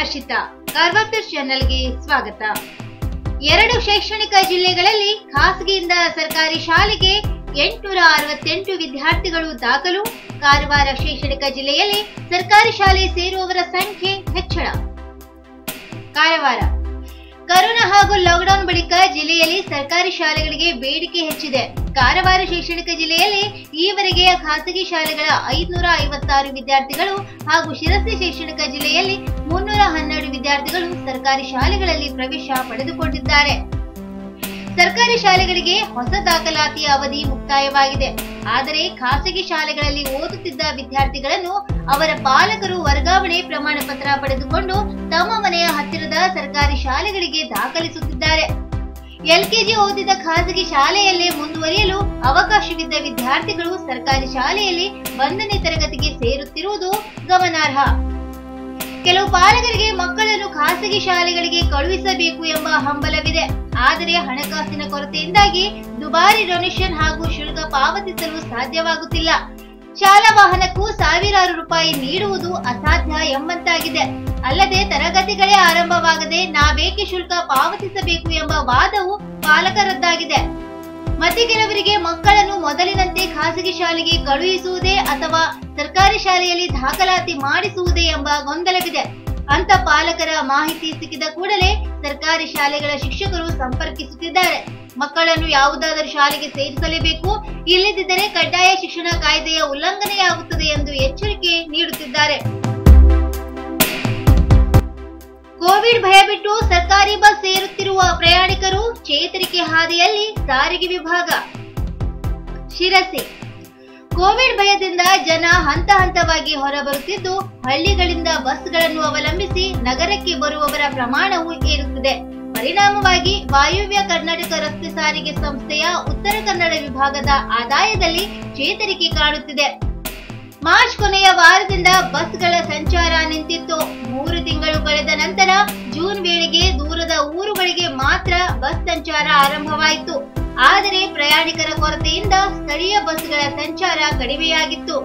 ಹರ್ಷಿತಾ ಕಾರ್ವಾಪುರ್ ಚಾನೆಲ್ಗೆ ಸ್ವಾಗತ. ಎರಡು ಶೈಕ್ಷಣಿಕ ಜಿಲ್ಲೆಗಳಲ್ಲಿ ಖಾಸಗಿಯಿಂದ ಸರ್ಕಾರಿ ಶಾಲೆಗೆ ಎಂಟುನೂರ ಅರವತ್ತೆಂಟು ವಿದ್ಯಾರ್ಥಿಗಳು ದಾಖಲು. ಕಾರವಾರ ಶೈಕ್ಷಣಿಕ ಜಿಲ್ಲೆಯಲ್ಲಿ ಸರ್ಕಾರಿ ಶಾಲೆ ಸೇರುವವರ ಸಂಖ್ಯೆ ಹೆಚ್ಚಳ. ಕಾರವಾರ. ಕರೋನಾ ಹಾಗೂ ಲಾಕ್ಡೌನ್ ಬಳಿಕ ಜಿಲ್ಲೆಯಲ್ಲಿ ಸರ್ಕಾರಿ ಶಾಲೆಗಳಿಗೆ ಬೇಡಿಕೆ ಹೆಚ್ಚಿದೆ. ಕಾರವಾರ ಶೈಕ್ಷಣಿಕ ಜಿಲ್ಲೆಯಲ್ಲಿ ಈವರೆಗೆ ಖಾಸಗಿ ಶಾಲೆಗಳ ಐದುನೂರ ಐವತ್ತಾರು ವಿದ್ಯಾರ್ಥಿಗಳು ಹಾಗೂ ಶಿರಸಿ ಶೈಕ್ಷಣಿಕ ಜಿಲ್ಲೆಯಲ್ಲಿ ಮುನ್ನೂರ ಹನ್ನೆರಡು ವಿದ್ಯಾರ್ಥಿಗಳು ಸರ್ಕಾರಿ ಶಾಲೆಗಳಲ್ಲಿ ಪ್ರವೇಶ ಪಡೆದುಕೊಂಡಿದ್ದಾರೆ. ಸರ್ಕಾರಿ ಶಾಲೆಗಳಿಗೆ ಹೊಸ ದಾಖಲಾತಿಯ ಅವಧಿ ಮುಕ್ತಾಯವಾಗಿದೆ. ಆದರೆ ಖಾಸಗಿ ಶಾಲೆಗಳಲ್ಲಿ ಓದುತ್ತಿದ್ದ ವಿದ್ಯಾರ್ಥಿಗಳನ್ನು ಅವರ ಪಾಲಕರು ವರ್ಗಾವಣೆ ಪ್ರಮಾಣ ಪತ್ರ ಪಡೆದುಕೊಂಡು ತಮ್ಮ ಮನೆಯ ಹತ್ತಿರದ ಸರ್ಕಾರಿ ಶಾಲೆಗಳಿಗೆ ದಾಖಲಿಸುತ್ತಿದ್ದಾರೆ. ಎಲ್ಕೆಜಿ ಓದಿದ ಖಾಸಗಿ ಶಾಲೆಯಲ್ಲೇ ಮುಂದುವರಿಯಲು ಅವಕಾಶವಿದ್ದ ವಿದ್ಯಾರ್ಥಿಗಳು ಸರ್ಕಾರಿ ಶಾಲೆಯಲ್ಲಿ ಒಂದನೇ ತರಗತಿಗೆ ಸೇರುತ್ತಿರುವುದು ಗಮನಾರ್ಹ. ಕೆಲವು ಪಾಲಕರಿಗೆ ಮಕ್ಕಳನ್ನು ಖಾಸಗಿ ಶಾಲೆಗಳಿಗೆ ಕಳುಹಿಸಬೇಕು ಎಂಬ ಹಂಬಲವಿದೆ. ಆದರೆ ಹಣಕಾಸಿನ ಕೊರತೆಯಿಂದಾಗಿ ದುಬಾರಿ ಡೊನೇಷನ್ ಹಾಗೂ ಶುಲ್ಕ ಪಾವತಿಸಲು ಸಾಧ್ಯವಾಗುತ್ತಿಲ್ಲ. ಶಾಲಾ ವಾಹನಕ್ಕೂ ಸಾವಿರಾರು ರೂಪಾಯಿ ನೀಡುವುದು ಅಸಾಧ್ಯ ಎಂಬಂತಾಗಿದೆ. ಅಲ್ಲದೆ ತರಗತಿಗಳೇ ಆರಂಭವಾಗದೆ ನಾವೇಕೆ ಶುಲ್ಕ ಪಾವತಿಸಬೇಕು ಎಂಬ ವಾದವು ಪಾಲಕರದ್ದಾಗಿದೆ. ಮತ್ತೆ ಕೆಲವರಿಗೆ ಮಕ್ಕಳನ್ನು ಮೊದಲಿನಂತೆ ಖಾಸಗಿ ಶಾಲೆಗೆ ಕಳುಹಿಸುವುದೇ ಅಥವಾ ಸರ್ಕಾರಿ ಶಾಲೆಯಲ್ಲಿ ದಾಖಲಾತಿ ಮಾಡಿಸುವುದೇ ಎಂಬ ಗೊಂದಲವಿದೆ. ಅಂತ ಪಾಲಕರ ಮಾಹಿತಿ ಸಿಕ್ಕಿದ ಕೂಡಲೇ ಸರ್ಕಾರಿ ಶಾಲೆಗಳ ಶಿಕ್ಷಕರು ಸಂಪರ್ಕಿಸುತ್ತಿದ್ದಾರೆ. ಮಕ್ಕಳನ್ನು ಯಾವುದಾದರೂ ಶಾಲೆಗೆ ಸೇರಿಸಲೇಬೇಕು. ಇಲ್ಲದಿದ್ದರೆ ಕಡ್ಡಾಯ ಶಿಕ್ಷಣ ಕಾಯ್ದೆಯ ಉಲ್ಲಂಘನೆಯಾಗುತ್ತದೆ ಎಂದು ಎಚ್ಚರಿಕೆ ನೀಡುತ್ತಿದ್ದಾರೆ. ಕೋವಿಡ್ ಭಯ ಬಿಟ್ಟು ಸರ್ಕಾರಿ ಬಸ್ ಸೇರುತ್ತಿರುವ ಪ್ರಯಾಣಿಕರು ಚೇತರಿಕೆ ಹಾದಿಯಲ್ಲಿ ಸಾರಿಗೆ ವಿಭಾಗ. ಶಿರಸಿ. ಕೋವಿಡ್ ಭಯದಿಂದ ಜನ ಹಂತ ಹಂತವಾಗಿ ಹೊರಬರುತ್ತಿದ್ದು, ಹಳ್ಳಿಗಳಿಂದ ಬಸ್ಗಳನ್ನು ಅವಲಂಬಿಸಿ ನಗರಕ್ಕೆ ಬರುವವರ ಪ್ರಮಾಣವು ಏರುತ್ತಿದೆ. ಪರಿಣಾಮವಾಗಿ ವಾಯುವ್ಯ ಕರ್ನಾಟಕ ರಸ್ತೆ ಸಾರಿಗೆ ಸಂಸ್ಥೆಯ ಉತ್ತರ ಕನ್ನಡ ವಿಭಾಗದ ಆದಾಯದಲ್ಲಿ ಚೇತರಿಕೆ ಕಾಣುತ್ತಿದೆ ಮಾರ್ಚ್ ಕೊನೆಯ ವಾರದಿಂದ ಬಸ್ಗಳ ಸಂಚಾರ ನಿಂತಿತ್ತು. ಮೂರು ತಿಂಗಳು ಕಳೆದ ನಂತರ ಜೂನ್ ವೇಳೆಗೆ ದೂರದ ಊರುಗಳಿಗೆ ಮಾತ್ರ ಬಸ್ ಸಂಚಾರ ಆರಂಭವಾಯಿತು. ಆದರೆ ಪ್ರಯಾಣಿಕರ ಕೊರತೆಯಿಂದ ಸ್ಥಳೀಯ ಬಸ್ಗಳ ಸಂಚಾರ ಕಡಿಮೆಯಾಗಿತ್ತು.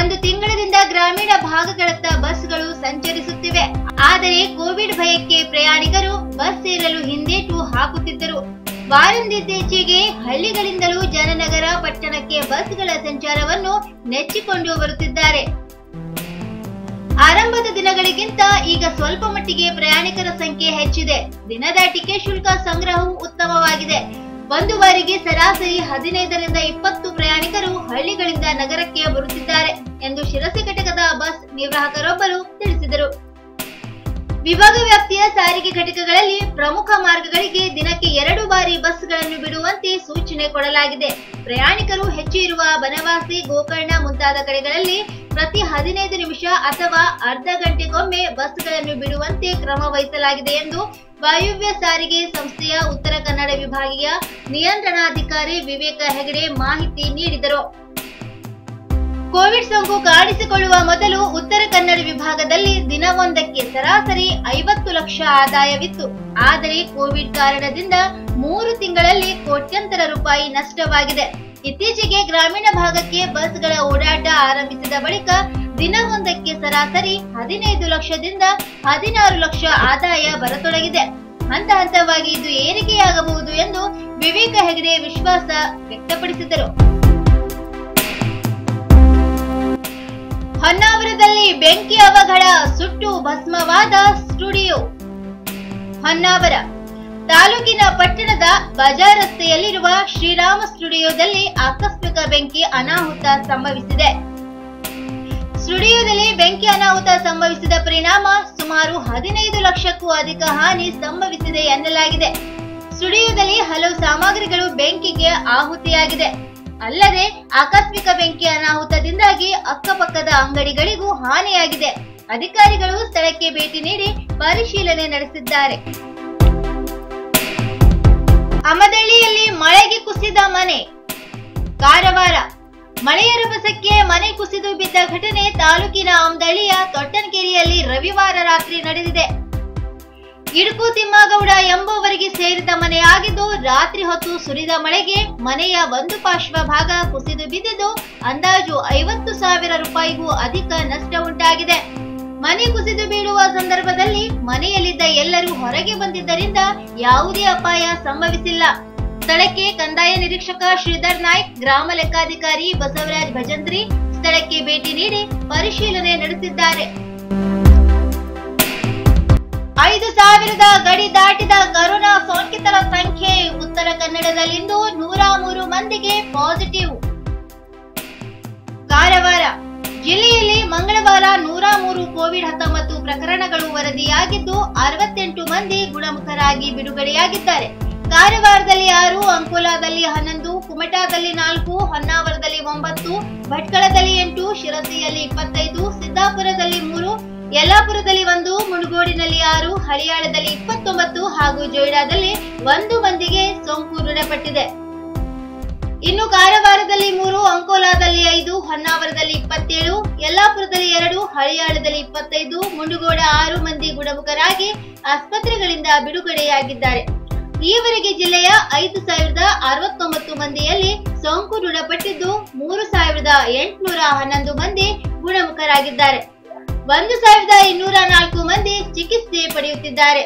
ಒಂದು ತಿಂಗಳಿಂದ ಗ್ರಾಮೀಣ ಭಾಗಗಳತ್ತ ಬಸ್ಗಳು ಸಂಚರಿಸುತ್ತಿವೆ. ಆದರೆ ಕೋವಿಡ್ ಭಯಕ್ಕೆ ಪ್ರಯಾಣಿಕರು ಬಸ್ ಸೇರಲು ವಾರದಿಂದೀಚೆಗೆ ಹಳ್ಳಿಗಳಿಂದಲೂ ಜನನಗರ ಪಟ್ಟಣಕ್ಕೆ ಬಸ್ಗಳ ಸಂಚಾರವನ್ನು ನೆಚ್ಚಿಕೊಂಡು ಬರುತ್ತಿದ್ದಾರೆ. ಆರಂಭದ ದಿನಗಳಿಗಿಂತ ಈಗ ಸ್ವಲ್ಪ ಮಟ್ಟಿಗೆ ಪ್ರಯಾಣಿಕರ ಸಂಖ್ಯೆ ಹೆಚ್ಚಿದೆ. ದಿನದ ಟಿಕೆಟ್ ಶುಲ್ಕ ಸಂಗ್ರಹವು ಉತ್ತಮವಾಗಿದೆ. ಒಂದು ಬಾರಿಗೆ ಸರಾಸರಿ ಹದಿನೈದರಿಂದ ಇಪ್ಪತ್ತು ಪ್ರಯಾಣಿಕರು ಹಳ್ಳಿಗಳಿಂದ ನಗರಕ್ಕೆ ಬರುತ್ತಿದ್ದಾರೆ ಎಂದು ಶಿರಸಿ ಘಟಕದ ಬಸ್ ನಿರ್ವಾಹಕರೊಬ್ಬರು ತಿಳಿಸಿದರು. ವಿಭಾಗ ವ್ಯಾಪ್ತಿಯ ಸಾರಿಗೆ ಘಟಕಗಳಲ್ಲಿ ಪ್ರಮುಖ ಮಾರ್ಗಗಳಿಗೆ ದಿನಕ್ಕೆ ಎರಡು ಬಾರಿ ಬಸ್ಗಳನ್ನು ಬಿಡುವಂತೆ ಸೂಚನೆ ಕೊಡಲಾಗಿದೆ. ಪ್ರಯಾಣಿಕರು ಹೆಚ್ಚು ಇರುವ ಬನವಾಸಿ, ಗೋಕರ್ಣ ಮುಂತಾದ ಕಡೆಗಳಲ್ಲಿ ಪ್ರತಿ ಹದಿನೈದು ನಿಮಿಷ ಅಥವಾ ಅರ್ಧ ಗಂಟೆಗೊಮ್ಮೆ ಬಸ್ಗಳನ್ನು ಬಿಡುವಂತೆ ಕ್ರಮ ವಹಿಸಲಾಗಿದೆ ಎಂದು ವಾಯುವ್ಯ ಸಾರಿಗೆ ಸಂಸ್ಥೆಯ ಉತ್ತರ ಕನ್ನಡ ವಿಭಾಗೀಯ ನಿಯಂತ್ರಣಾಧಿಕಾರಿ ವಿವೇಕ ಹೆಗಡೆ ಮಾಹಿತಿ ನೀಡಿದರು. ಕೋವಿಡ್ ಸೋಂಕು ಕಾಣಿಸಿಕೊಳ್ಳುವ ಮೊದಲು ಉತ್ತರ ಕನ್ನಡ ವಿಭಾಗದಲ್ಲಿ ದಿನವೊಂದಕ್ಕೆ ಸರಾಸರಿ ಐವತ್ತು ಲಕ್ಷ ಆದಾಯವಿತ್ತು. ಆದರೆ ಕೋವಿಡ್ ಕಾರಣದಿಂದ ಮೂರು ತಿಂಗಳಲ್ಲಿ ಕೋಟ್ಯಂತರ ರೂಪಾಯಿ ನಷ್ಟವಾಗಿದೆ. ಇತ್ತೀಚೆಗೆ ಗ್ರಾಮೀಣ ಭಾಗಕ್ಕೆ ಬಸ್ಗಳ ಓಡಾಟ ಆರಂಭಿಸಿದ ಬಳಿಕ ದಿನವೊಂದಕ್ಕೆ ಸರಾಸರಿ ಹದಿನೈದು ಲಕ್ಷದಿಂದ ಹದಿನಾರು ಲಕ್ಷ ಆದಾಯ ಬರತೊಡಗಿದೆ. ಹಂತ ಹಂತವಾಗಿ ಇದು ಏರಿಕೆಯಾಗಬಹುದು ಎಂದು ವಿವೇಕ ಹೆಗಡೆ ವಿಶ್ವಾಸ ವ್ಯಕ್ತಪಡಿಸಿದರು. ಹೊನ್ನಾವರದಲ್ಲಿ ಬೆಂಕಿ ಅವಘಡ, ಸುಟ್ಟು ಭಸ್ಮವಾದ ಸ್ಟುಡಿಯೋ. ಹೊನ್ನಾವರ ತಾಲೂಕಿನ ಪಟ್ಟಣದ ಬಜಾರ್ ರಸ್ತೆಯಲ್ಲಿರುವ ಶ್ರೀರಾಮ ಸ್ಟುಡಿಯೋದಲ್ಲಿ ಆಕಸ್ಮಿಕ ಬೆಂಕಿ ಅನಾಹುತ ಸಂಭವಿಸಿದೆ. ಸ್ಟುಡಿಯೋದಲ್ಲಿ ಬೆಂಕಿ ಅನಾಹುತ ಸಂಭವಿಸಿದ ಪರಿಣಾಮ ಸುಮಾರು ಹದಿನೈದು ಲಕ್ಷಕ್ಕೂ ಅಧಿಕ ಹಾನಿ ಸಂಭವಿಸಿದೆ ಎನ್ನಲಾಗಿದೆ. ಸ್ಟುಡಿಯೋದಲ್ಲಿ ಹಲವು ಸಾಮಗ್ರಿಗಳು ಬೆಂಕಿಗೆ ಆಹುತಿಯಾಗಿದೆ. ಅಲ್ಲದೆ ಆಕಸ್ಮಿಕ ಬೆಂಕಿ ಅನಾಹುತದಿಂದಾಗಿ ಅಕ್ಕಪಕ್ಕದ ಅಂಗಡಿಗಳಿಗೂ ಹಾನಿಯಾಗಿದೆ. ಅಧಿಕಾರಿಗಳು ಸ್ಥಳಕ್ಕೆ ಭೇಟಿ ನೀಡಿ ಪರಿಶೀಲನೆ ನಡೆಸಿದ್ದಾರೆ. ಅಮದಳ್ಳಿಯಲ್ಲಿ ಮಳೆಗೆ ಕುಸಿದ ಮನೆ. ಕಾರವಾರ. ಮಳೆಯ ರಭಸಕ್ಕೆ ಮನೆ ಕುಸಿದು ಬಿದ್ದ ಘಟನೆ ತಾಲೂಕಿನ ಅಮದಳ್ಳಿಯ ತೊಟ್ಟನಕೆರೆಯಲ್ಲಿ ರವಿವಾರ ರಾತ್ರಿ ನಡೆದಿದೆ. ಇಡುಕು ತಿಮ್ಮಗೌಡ ಎಂಬುವರಿಗೆ ಸೇರಿದ ಮನೆಯಾಗಿದ್ದು ರಾತ್ರಿ ಹೊತ್ತು ಸುರಿದ ಮಳೆಗೆ ಮನೆಯ ಒಂದು ಪಾರ್ಶ್ವ ಭಾಗ ಕುಸಿದು ಬಿದ್ದಿದ್ದು, ಅಂದಾಜು ಐವತ್ತು ಸಾವಿರ ರೂಪಾಯಿಗೂ ಅಧಿಕ ನಷ್ಟ ಉಂಟಾಗಿದೆ. ಮನೆ ಕುಸಿದು ಬೀಳುವ ಸಂದರ್ಭದಲ್ಲಿ ಮನೆಯಲ್ಲಿದ್ದ ಎಲ್ಲರೂ ಹೊರಗೆ ಬಂದಿದ್ದರಿಂದ ಯಾವುದೇ ಅಪಾಯ ಸಂಭವಿಸಿಲ್ಲ. ಸ್ಥಳಕ್ಕೆ ಕಂದಾಯ ನಿರೀಕ್ಷಕ ಶ್ರೀಧರ್ ನಾಯ್ಕ್, ಗ್ರಾಮ ಲೆಕ್ಕಾಧಿಕಾರಿ ಬಸವರಾಜ್ ಭಜಂತ್ರಿ ಸ್ಥಳಕ್ಕೆ ಭೇಟಿ ನೀಡಿ ಪರಿಶೀಲನೆ ನಡೆಸಿದ್ದಾರೆ. ಐದು ಸಾವಿರದ ಗಡಿ ದಾಟಿದ ಕರೋನಾ ಸೋಂಕಿತರ ಸಂಖ್ಯೆ ಉತ್ತರ ಕನ್ನಡದಲ್ಲಿಂದು ನೂರ ಮೂರು ಮಂದಿಗೆ ಪಾಸಿಟಿವ್. ಕಾರವಾರ ಜಿಲ್ಲೆಯಲ್ಲಿ ಮಂಗಳವಾರ ನೂರ ಮೂರು ಕೋವಿಡ್ ಹತ್ತೊಂಬತ್ತು ಪ್ರಕರಣಗಳು ವರದಿಯಾಗಿದ್ದು ಅರವತ್ತೆಂಟು ಮಂದಿ ಗುಣಮುಖರಾಗಿ ಬಿಡುಗಡೆಯಾಗಿದ್ದಾರೆ. ಕಾರವಾರದಲ್ಲಿ ಆರು, ಅಂಕೋಲಾದಲ್ಲಿ ಹನ್ನೊಂದು, ಕುಮಟಾದಲ್ಲಿ ನಾಲ್ಕು, ಹೊನ್ನಾವರದಲ್ಲಿ ಒಂಬತ್ತು, ಭಟ್ಕಳದಲ್ಲಿ ಎಂಟು, ಶಿರಸಿಯಲ್ಲಿ ಇಪ್ಪತ್ತೈದು, ಸಿದ್ದಾಪುರದಲ್ಲಿ ಯಲ್ಲಾಪುರದಲ್ಲಿ ಒಂದು ಮುಣಗೋಡಿನಲ್ಲಿ ಆರು ಹಳಿಯಾಳದಲ್ಲಿ ಇಪ್ಪತ್ತೊಂಬತ್ತು ಹಾಗೂ ಜೊಯ್ಡಾದಲ್ಲಿ ಒಂದು ಮಂದಿಗೆ ಸೋಂಕು ದೃಢಪಟ್ಟಿದೆ. ಇನ್ನು ಕಾರವಾರದಲ್ಲಿ ಮೂರು, ಅಂಕೋಲಾದಲ್ಲಿ ಐದು, ಹೊನ್ನಾವರದಲ್ಲಿ ಇಪ್ಪತ್ತೇಳು, ಯಲ್ಲಾಪುರದಲ್ಲಿ ಎರಡು ಹಳಿಯಾಳದಲ್ಲಿ ಇಪ್ಪತ್ತೈದು ಮುಂಡುಗೋಡ ಆರು ಮಂದಿ ಗುಣಮುಖರಾಗಿ ಆಸ್ಪತ್ರೆಗಳಿಂದ ಬಿಡುಗಡೆಯಾಗಿದ್ದಾರೆ. ಈವರೆಗೆ ಜಿಲ್ಲೆಯ ಐದು ಸಾವಿರದ ಅರವತ್ತೊಂಬತ್ತು ಮಂದಿಯಲ್ಲಿ ಸೋಂಕು ದೃಢಪಟ್ಟಿದ್ದು ಮೂರು ಸಾವಿರದ ಎಂಟುನೂರ ಹನ್ನೊಂದು ಮಂದಿ ಗುಣಮುಖರಾಗಿದ್ದಾರೆ. ಒಂದು ಸಾವಿರದ ಇನ್ನೂರ ನಾಲ್ಕು ಮಂದಿ ಚಿಕಿತ್ಸೆ ಪಡೆಯುತ್ತಿದ್ದಾರೆ.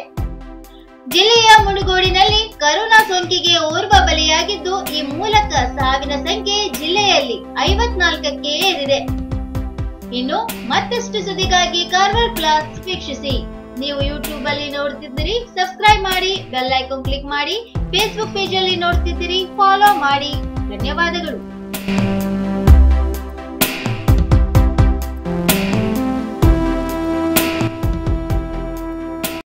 ಜಿಲ್ಲೆಯ ಮುಳುಗೋಡಿನಲ್ಲಿ ಕರೋನಾ ಸೋಂಕಿಗೆ ಓರ್ವ ಬಲಿಯಾಗಿದ್ದು, ಈ ಮೂಲಕ ಸಾವಿನ ಸಂಖ್ಯೆ ಜಿಲ್ಲೆಯಲ್ಲಿ ಐವತ್ನಾಲ್ಕಕ್ಕೆ ಏರಿದೆ. ಇನ್ನು ಮತ್ತಷ್ಟು ಸುದ್ದಿಗಾಗಿ ಕಾರ್ವರ್ ಪ್ಲಸ್ ವೀಕ್ಷಿಸಿ. ನೀವು ಯೂಟ್ಯೂಬ್ ಅಲ್ಲಿ ನೋಡ್ತಿದ್ದೀರಿ, ಸಬ್ಸ್ಕ್ರೈಬ್ ಮಾಡಿ, ಬೆಲ್ ಐಕಾನ್ ಕ್ಲಿಕ್ ಮಾಡಿ, ಫೇಸ್ಬುಕ್ ಪೇಜ್ ಅಲ್ಲಿ ನೋಡ್ತಿದ್ದೀರಿ, ಫಾಲೋ ಮಾಡಿ. ಧನ್ಯವಾದಗಳು.